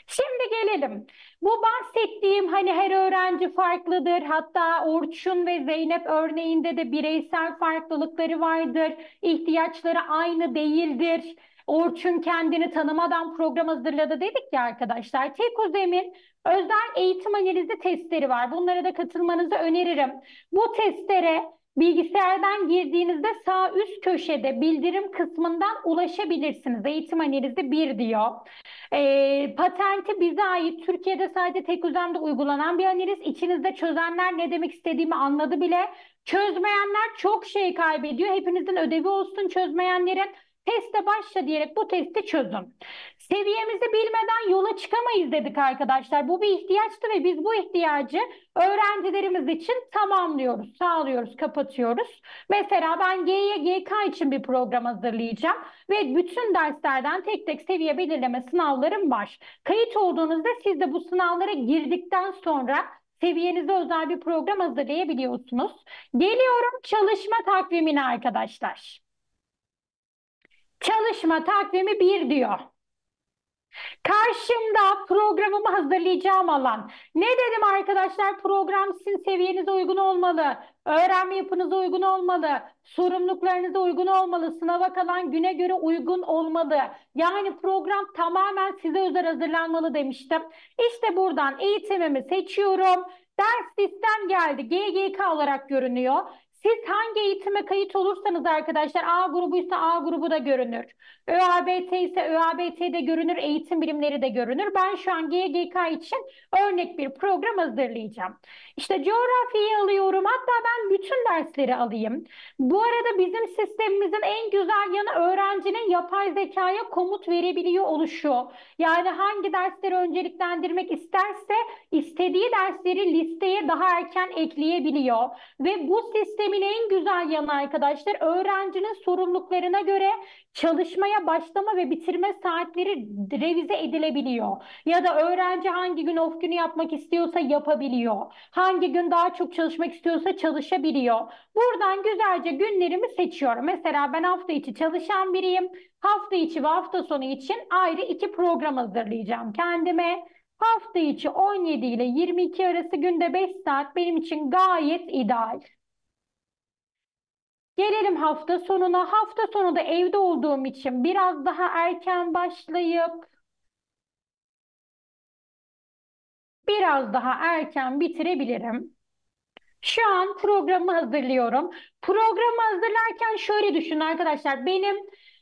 [SPEAKER 1] Şimdi gelelim. Bu bahsettiğim hani her öğrenci farklıdır. Hatta Orçun ve Zeynep örneğinde de bireysel farklılıkları vardır. İhtiyaçları aynı değildir. Orçun kendini tanımadan program hazırladı dedik ya arkadaşlar. Tekuzem'in özel eğitim analizi testleri var. Bunlara da katılmanızı öneririm. Bu testlere bilgisayardan girdiğinizde sağ üst köşede bildirim kısmından ulaşabilirsiniz. Eğitim analizi 1 diyor. E, patenti bize ait. Türkiye'de sadece tek düzemde uygulanan bir analiz. İçinizde çözenler ne demek istediğimi anladı bile. Çözmeyenler çok şey kaybediyor. Hepinizin ödevi olsun çözmeyenlerin. Teste başla diyerek bu testi çözün. Seviyemizi bilmeden yola çıkamayız dedik arkadaşlar. Bu bir ihtiyaçtı ve biz bu ihtiyacı öğrencilerimiz için tamamlıyoruz, sağlıyoruz, kapatıyoruz. Mesela ben G'ye GK için bir program hazırlayacağım ve bütün derslerden tek tek seviye belirleme sınavlarım var. Kayıt olduğunuzda siz de bu sınavlara girdikten sonra seviyenize özel bir program hazırlayabiliyorsunuz. Geliyorum çalışma takvimine arkadaşlar. Çalışma takvimi 1 diyor. Karşımda programımı hazırlayacağım alan. Ne dedim arkadaşlar? Program sizin seviyenize uygun olmalı. Öğrenme yapınıza uygun olmalı. Sorumluluklarınıza uygun olmalı. Sınava kalan güne göre uygun olmalı. Yani program tamamen size özel hazırlanmalı demiştim. İşte buradan eğitimimi seçiyorum. Ders sistem geldi. GGK olarak görünüyor. Siz hangi eğitime kayıt olursanız arkadaşlar A grubuysa A grubu da görünür. ÖABT ise ÖABT'de görünür, eğitim birimleri de görünür. Ben şu an GGK için örnek bir program hazırlayacağım. İşte coğrafyayı alıyorum. Hatta ben bütün dersleri alayım. Bu arada bizim sistemimizin en güzel yanı öğrencinin yapay zekaya komut verebiliyor oluşu. Yani hangi dersleri önceliklendirmek isterse istediği dersleri listeye daha erken ekleyebiliyor. Ve bu sistemin en güzel yanı arkadaşlar öğrencinin sorumluluklarına göre çalışmaya başlama ve bitirme saatleri revize edilebiliyor. Ya da öğrenci hangi gün off günü yapmak istiyorsa yapabiliyor. Hangi gün daha çok çalışmak istiyorsa çalışabiliyor. Buradan güzelce günlerimi seçiyorum. Mesela ben hafta içi çalışan biriyim. Hafta içi ve hafta sonu için ayrı iki program hazırlayacağım kendime. Hafta içi 17 ile 22 arası günde 5 saat benim için gayet ideal. Gelelim hafta sonuna. Hafta sonu da evde olduğum için biraz daha erken başlayıp biraz daha erken bitirebilirim. Şu an programı hazırlıyorum. Programı hazırlarken şöyle düşünün arkadaşlar. Benim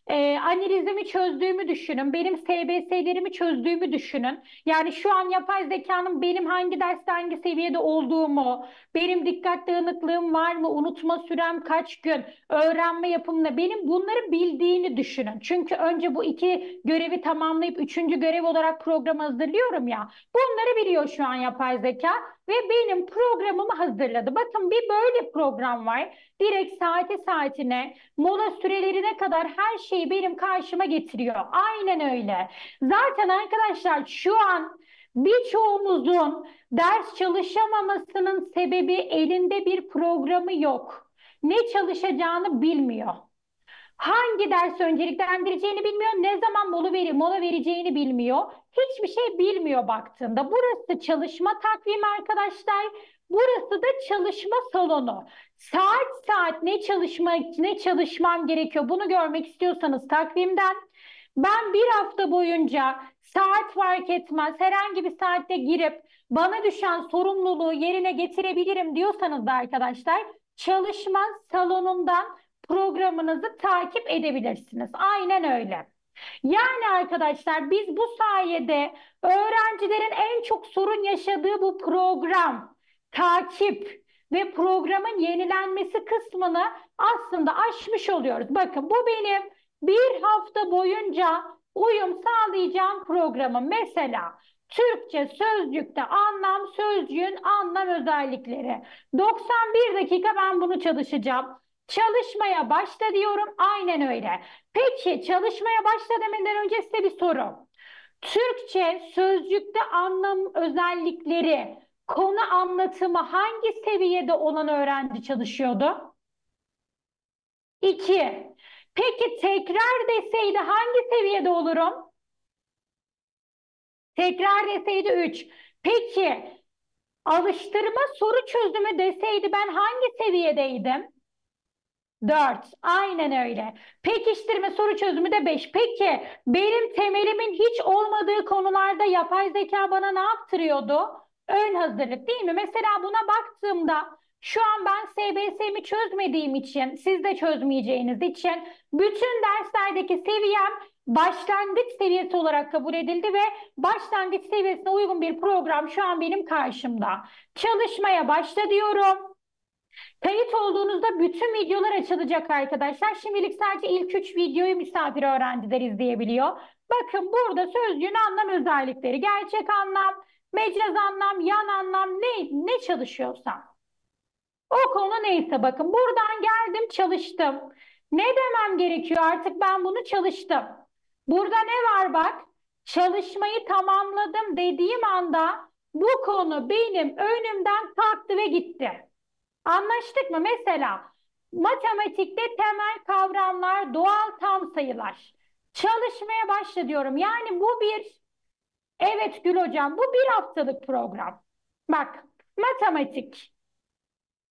[SPEAKER 1] e, analizimi çözdüğümü düşünün. Benim SBS'lerimi çözdüğümü düşünün. Yani şu an yapay zekanın benim hangi derste hangi seviyede olduğumu, benim dikkat dağınıklığım var mı, unutma sürem kaç gün, öğrenme yapımına benim bunları bildiğini düşünün. Çünkü önce bu iki görevi tamamlayıp üçüncü görev olarak program hazırlıyorum ya. Bunları biliyor şu an yapay zeka ve benim programımı hazırladı. Bakın bir böyle program var. Direkt saati saatine, mola sürelerine kadar her şeyi benim karşıma getiriyor. Aynen öyle. Zaten arkadaşlar şu an birçoğumuzun ders çalışamamasının sebebi elinde bir programı yok. Ne çalışacağını bilmiyor. Hangi ders önceliklendireceğini bilmiyor, ne zaman mola, veri, mola vereceğini bilmiyor. Hiçbir şey bilmiyor baktığında. Burası çalışma takvimi arkadaşlar. Burası da çalışma salonu. Saat saat ne çalışma ne çalışmam gerekiyor bunu görmek istiyorsanız takvimden ben bir hafta boyunca saat fark etmez herhangi bir saatte girip bana düşen sorumluluğu yerine getirebilirim diyorsanız da arkadaşlar çalışma salonundan programınızı takip edebilirsiniz. Aynen öyle. Yani arkadaşlar biz bu sayede öğrencilerin en çok sorun yaşadığı bu program, takip ve programın yenilenmesi kısmını aslında aşmış oluyoruz. Bakın bu benim bir hafta boyunca uyum sağlayacağım programım. Mesela Türkçe sözcükte anlam, sözcüğün anlam özellikleri. 91 dakika ben bunu çalışacağım. Çalışmaya başla diyorum. Aynen öyle. Peki çalışmaya başla demeden önce size bir soru. Türkçe sözcükte anlam özellikleri, konu anlatımı hangi seviyede olan öğrenci çalışıyordu? İki. Peki tekrar deseydi hangi seviyede olurum? Tekrar deseydi üç. Peki alıştırma soru çözümü deseydi ben hangi seviyedeydim? 4. Aynen öyle. Pekiştirme soru çözümü de 5. Peki benim temelimin hiç olmadığı konularda yapay zeka bana ne yaptırıyordu? Ön hazırlık değil mi? Mesela buna baktığımda şu an ben SBS'mi çözmediğim için, siz de çözmeyeceğiniz için bütün derslerdeki seviyem başlangıç seviyesi olarak kabul edildi ve başlangıç seviyesine uygun bir program şu an benim karşımda. Çalışmaya başla diyorum. Kayıt olduğunuzda bütün videolar açılacak arkadaşlar. Şimdilik sadece ilk üç videoyu misafir öğrenciler izleyebiliyor. Bakın burada sözcüğün anlam özellikleri, gerçek anlam, mecaz anlam, yan anlam ne, ne çalışıyorsam. O konu neyse bakın buradan geldim çalıştım. Ne demem gerekiyor artık ben bunu çalıştım. Burada ne var bak? Çalışmayı tamamladım dediğim anda bu konu benim önümden kalktı ve gitti. Anlaştık mı? Mesela matematikte temel kavramlar, doğal tam sayılar. Çalışmaya başla diyorum. Yani bu bir, evet Gül Hocam bu bir haftalık program. Bak matematik,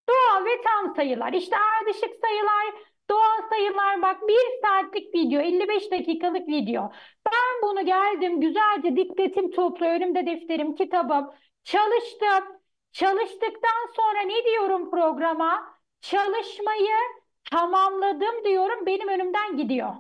[SPEAKER 1] doğal ve tam sayılar. İşte ardışık sayılar, doğal sayılar bak bir saatlik video, 55 dakikalık video. Ben bunu geldim güzelce dikkatim toplu, önümde defterim, kitabım, çalıştım. Çalıştıktan sonra ne diyorum programa? Çalışmayı tamamladım diyorum. Benim önümden gidiyor.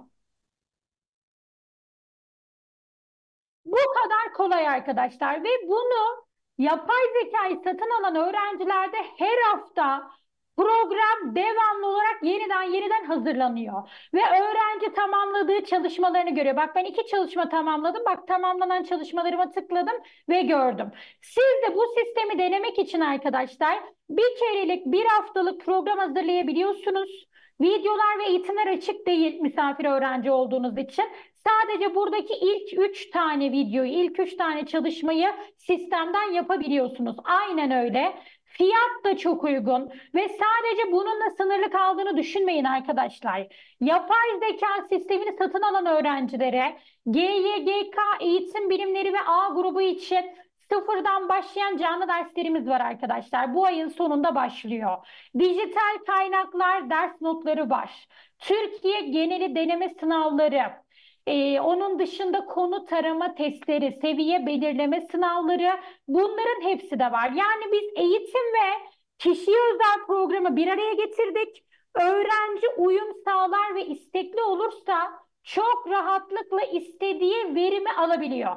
[SPEAKER 1] Bu kadar kolay arkadaşlar ve bunu yapay zekayı satın alan öğrencilerde her hafta Program devamlı olarak yeniden yeniden hazırlanıyor. Ve öğrenci tamamladığı çalışmalarını görüyor. Bak ben iki çalışma tamamladım. Bak tamamlanan çalışmalarıma tıkladım ve gördüm. Siz de bu sistemi denemek için arkadaşlar bir kerelik bir haftalık program hazırlayabiliyorsunuz. Videolar ve eğitimler açık değil misafir öğrenci olduğunuz için. Sadece buradaki ilk üç tane videoyu, ilk üç tane çalışmayı sistemden yapabiliyorsunuz. Aynen öyle. Fiyat da çok uygun ve sadece bununla sınırlı kaldığını düşünmeyin arkadaşlar. Yapay zeka sistemini satın alan öğrencilere GYGK eğitim bilimleri ve A grubu için sıfırdan başlayan canlı derslerimiz var arkadaşlar. Bu ayın sonunda başlıyor. Dijital kaynaklar ders notları var. Türkiye geneli deneme sınavları, ee, onun dışında konu tarama testleri, seviye belirleme sınavları bunların hepsi de var. Yani biz eğitim ve kişiye özel programı bir araya getirdik. Öğrenci uyum sağlar ve istekli olursa çok rahatlıkla istediği verimi alabiliyor.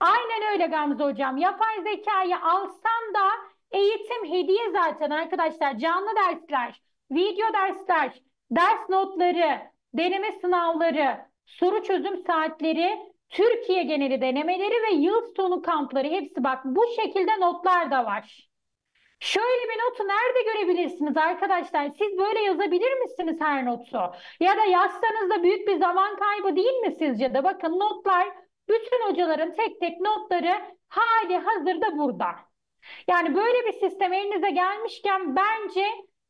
[SPEAKER 1] Aynen öyle Gamze Hocam. Yapay zekayı alsam da eğitim hediye zaten arkadaşlar. Canlı dersler, video dersler, ders notları, deneme sınavları, soru çözüm saatleri, Türkiye geneli denemeleri ve yıl sonu kampları hepsi bak bu şekilde notlar da var. Şöyle bir notu nerede görebilirsiniz arkadaşlar? Siz böyle yazabilir misiniz her notu? Ya da yazsanız da büyük bir zaman kaybı değil mi sizce de? Bakın notlar, bütün hocaların tek tek notları hali hazırda burada. Yani böyle bir sistem elinize gelmişken bence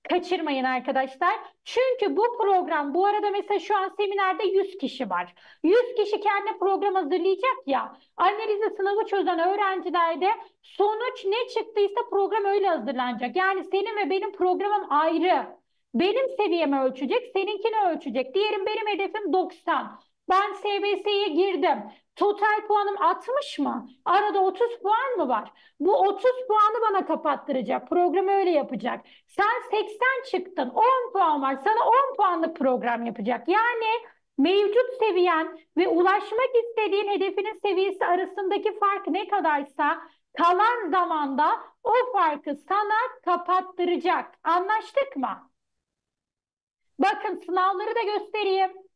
[SPEAKER 1] kaçırmayın arkadaşlar. Çünkü bu program bu arada mesela şu an seminerde 100 kişi var. 100 kişi kendi program hazırlayacak ya. Analizi sınavı çözen öğrencilerde sonuç ne çıktıysa program öyle hazırlanacak. Yani senin ve benim programım ayrı. Benim seviyemi ölçecek, seninkini ölçecek. Diyelim benim hedefim 90. Ben SBS'ye girdim. Total puanım 60 mı? Arada 30 puan mı var? Bu 30 puanı bana kapattıracak. Program öyle yapacak. Sen 80 çıktın. 10 puan var. Sana 10 puanlık program yapacak. Yani mevcut seviyen ve ulaşmak istediğin hedefinin seviyesi arasındaki fark ne kadarsa kalan zamanda o farkı sana kapattıracak. Anlaştık mı? Bakın sınavları da göstereyim.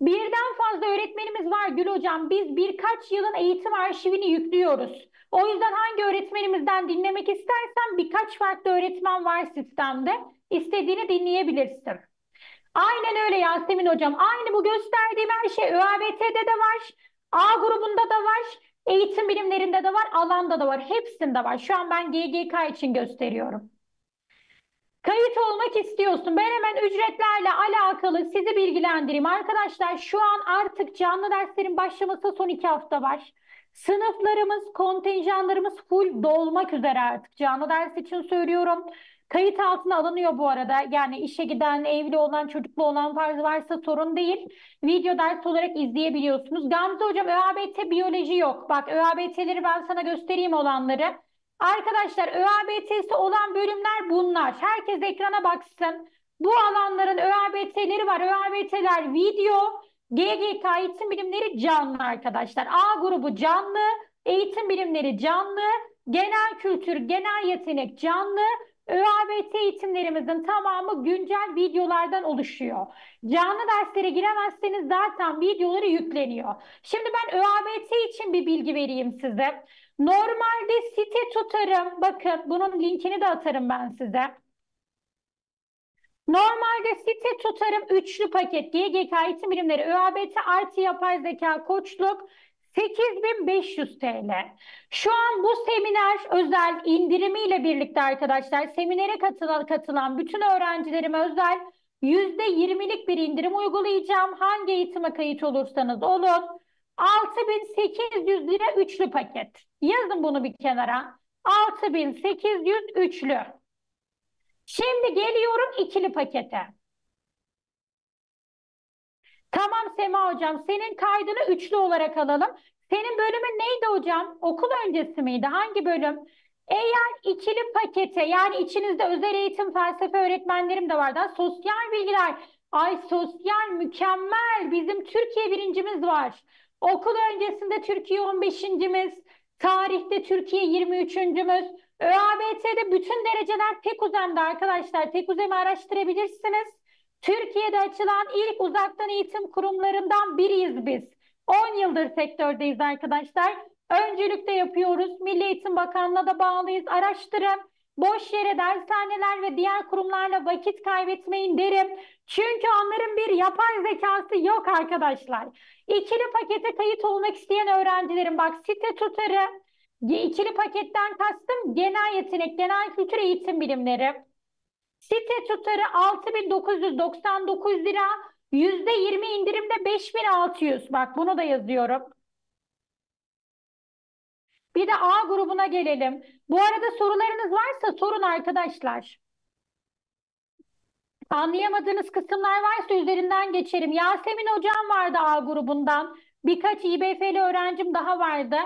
[SPEAKER 1] Birden fazla öğretmenimiz var Gül Hocam. Biz birkaç yılın eğitim arşivini yüklüyoruz. O yüzden hangi öğretmenimizden dinlemek istersen birkaç farklı öğretmen var sistemde. İstediğini dinleyebilirsin. Aynen öyle Yasemin Hocam. Aynı bu gösterdiğim her şey ÖABT'de de var. A grubunda da var. Eğitim bilimlerinde de var. Alanda da var. Hepsinde var. Şu an ben GGK için gösteriyorum. Kayıt olmak istiyorsun. Ben hemen ücretlerle alakalı sizi bilgilendireyim. Arkadaşlar şu an artık canlı derslerin başlaması son iki hafta var. Sınıflarımız, kontenjanlarımız full dolmak üzere artık. Canlı ders için söylüyorum. Kayıt altına alınıyor bu arada. Yani işe giden, evli olan, çocuklu olan farz varsa sorun değil. Video ders olarak izleyebiliyorsunuz. Gamze Hocam ÖABT biyoloji yok. Bak ÖABT'leri ben sana göstereyim olanları. Arkadaşlar ÖABT'si olan bölümler bunlar. Herkes ekrana baksın. Bu alanların ÖABT'leri var. ÖABT'ler video, GGK eğitim bilimleri canlı arkadaşlar. A grubu canlı, eğitim bilimleri canlı, genel kültür, genel yetenek canlı, ÖABT eğitimlerimizin tamamı güncel videolardan oluşuyor. Canlı derslere giremezseniz zaten videoları yükleniyor. Şimdi ben ÖABT için bir bilgi vereyim size. Normalde site tutarım. Bakın bunun linkini de atarım ben size. Normalde site tutarım üçlü paket GGK eğitim bilimleri ÖABT artı yapay zeka koçluk 8500 TL. Şu an bu seminer özel indirimiyle birlikte arkadaşlar seminere katılan, katılan bütün öğrencilerime özel %20'lik bir indirim uygulayacağım. Hangi eğitime kayıt olursanız olun. 6800 lira üçlü paket. Yazın bunu bir kenara. 6800 üçlü. Şimdi geliyorum ikili pakete. Tamam Sema hocam senin kaydını üçlü olarak alalım. Senin bölümün neydi hocam? Okul öncesi miydi? Hangi bölüm? Eğer ikili pakete yani içinizde özel eğitim felsefe öğretmenlerim de vardı. Sosyal bilgiler. Ay sosyal mükemmel. Bizim Türkiye birincimiz var. Okul öncesinde Türkiye 15.miz. Tarihte Türkiye 23.müz. ÖABT'de bütün dereceler tek uzamda arkadaşlar. Tek uzamı araştırabilirsiniz. Türkiye'de açılan ilk uzaktan eğitim kurumlarından biriyiz biz. 10 yıldır sektördeyiz arkadaşlar. Öncülükte yapıyoruz. Milli Eğitim Bakanlığı'na da bağlıyız. Araştırın. Boş yere dershaneler ve diğer kurumlarla vakit kaybetmeyin derim. Çünkü onların bir yapay zekası yok arkadaşlar. İkili pakete kayıt olmak isteyen öğrencilerim bak site tutarı. İkili paketten kastım genel yetenek, genel kültür eğitim bilimleri. Site tutarı 6999 lira. %20 indirimde 5600. Bak bunu da yazıyorum. Bir de A grubuna gelelim. Bu arada sorularınız varsa sorun arkadaşlar. Anlayamadığınız kısımlar varsa üzerinden geçerim. Yasemin hocam vardı A grubundan. Birkaç İBF'li öğrencim daha vardı.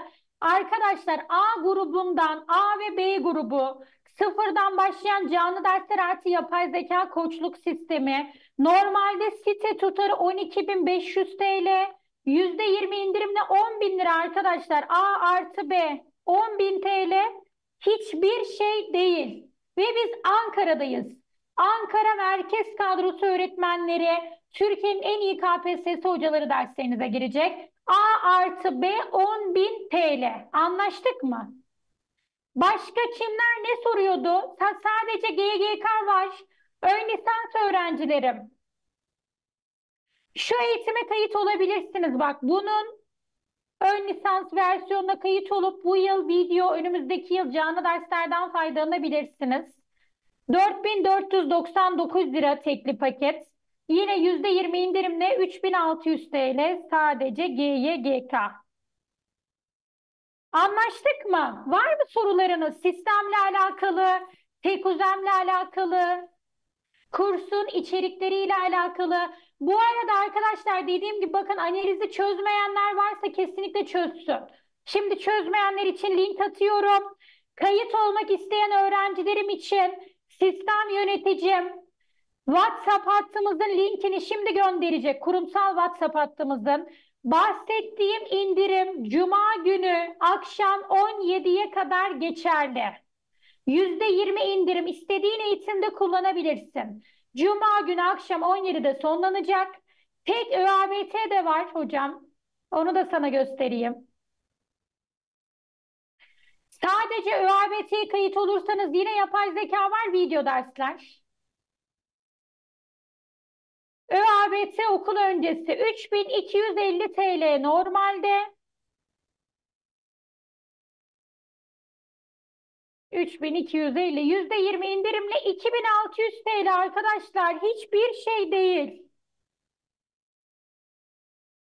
[SPEAKER 1] Arkadaşlar A grubundan A ve B grubu sıfırdan başlayan canlı dersler artı yapay zeka koçluk sistemi. Normalde site tutarı 12.500 TL. %20 indirimle 10.000 lira arkadaşlar. A artı B 10.000 TL hiçbir şey değil. Ve biz Ankara'dayız. Ankara Merkez Kadrosu öğretmenleri Türkiye'nin en iyi KPSS hocaları derslerinize girecek. A artı B 10.000 TL. Anlaştık mı? Başka kimler ne soruyordu? Sadece GGK var. Ön lisans öğrencilerim. Şu eğitime kayıt olabilirsiniz. Bak bunun ön lisans versiyonuna kayıt olup bu yıl video önümüzdeki yıl canlı derslerden faydalanabilirsiniz. 4499 lira tekli paket. Yine %20 indirimle 3600 TL sadece GYGK. Anlaştık mı? Var mı sorularınız sistemle alakalı, tek uzamla alakalı, kursun içerikleriyle alakalı? Bu arada arkadaşlar dediğim gibi bakın analizi çözmeyenler varsa kesinlikle çözsün. Şimdi çözmeyenler için link atıyorum. Kayıt olmak isteyen öğrencilerim için sistem yöneticim WhatsApp hattımızın linkini şimdi gönderecek. Kurumsal WhatsApp hattımızın. Bahsettiğim indirim Cuma günü akşam 17'ye kadar geçerli. %20 indirim istediğin eğitimde kullanabilirsin. Cuma günü akşam 17'de sonlanacak. Tek ÖABT de var hocam. Onu da sana göstereyim. Sadece ÖABT'ye kayıt olursanız yine yapay zeka var video dersler. ÖABT okul öncesi 3250 TL normalde. 3250 %20 indirimle 2600 TL arkadaşlar hiçbir şey değil.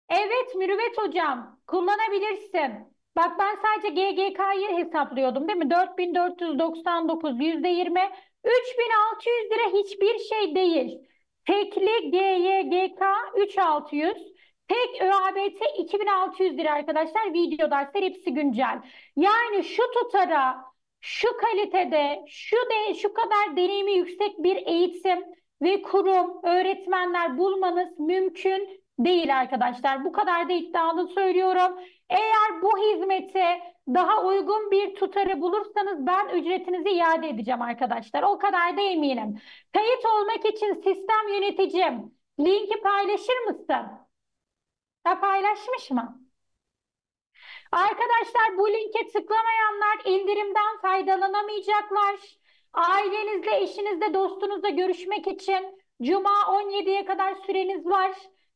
[SPEAKER 1] Evet Mürüvvet hocam kullanabilirsin. Bak ben sadece GGK'yı hesaplıyordum değil mi? 4499 %20 3600 lira hiçbir şey değil. Tekli GYGK 3600 Tek ÖABT 2600 lira arkadaşlar. Video dersler hepsi güncel. Yani şu tutara, şu kalitede, şu de, şu kadar deneyimi yüksek bir eğitim ve kurum, öğretmenler bulmanız mümkün değil arkadaşlar. Bu kadar da iddialı söylüyorum. Eğer bu hizmeti daha uygun bir tutarı bulursanız ben ücretinizi iade edeceğim arkadaşlar. O kadar da eminim. Kayıt olmak için sistem yöneticim linki paylaşır mısın? Ha paylaşmış mı? Arkadaşlar bu linke tıklamayanlar indirimden faydalanamayacaklar. Ailenizle, eşinizle, dostunuzla görüşmek için Cuma 17'ye kadar süreniz var.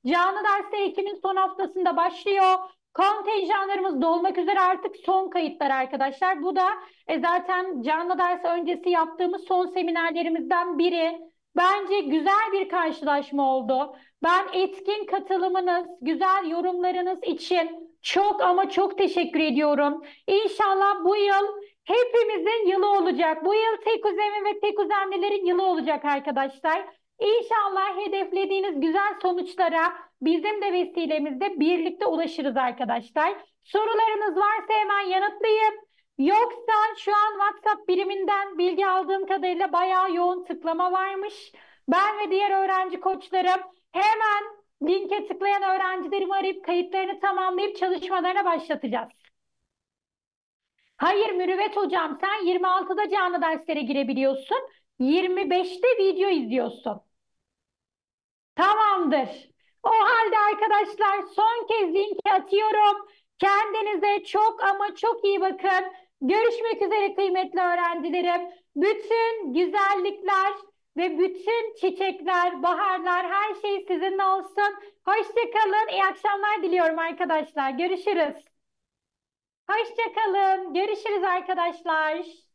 [SPEAKER 1] Canlı dersler Ekim'in son haftasında başlıyor. Kontenjanlarımız dolmak üzere artık son kayıtlar arkadaşlar. Bu da e, zaten canlı ders öncesi yaptığımız son seminerlerimizden biri. Bence güzel bir karşılaşma oldu. Ben etkin katılımınız, güzel yorumlarınız için çok ama çok teşekkür ediyorum. İnşallah bu yıl hepimizin yılı olacak. Bu yıl tek uzemin ve tek uzemlilerin yılı olacak arkadaşlar. İnşallah hedeflediğiniz güzel sonuçlara bizim de vesilemizde birlikte ulaşırız arkadaşlar. Sorularınız varsa hemen yanıtlayayım. Yoksa şu an WhatsApp biriminden bilgi aldığım kadarıyla bayağı yoğun tıklama varmış. Ben ve diğer öğrenci koçlarım hemen linke tıklayan öğrencilerimi arayıp kayıtlarını tamamlayıp çalışmalarına başlatacağız. Hayır Mürüvvet hocam sen 26'da canlı derslere girebiliyorsun. 25'te video izliyorsun. Tamamdır. O halde arkadaşlar son kez linki atıyorum. Kendinize çok ama çok iyi bakın. Görüşmek üzere kıymetli öğrencilerim. Bütün güzellikler ve bütün çiçekler, baharlar, her şey sizinle olsun. Hoşçakalın. İyi akşamlar diliyorum arkadaşlar. Görüşürüz. Hoşçakalın. Görüşürüz arkadaşlar.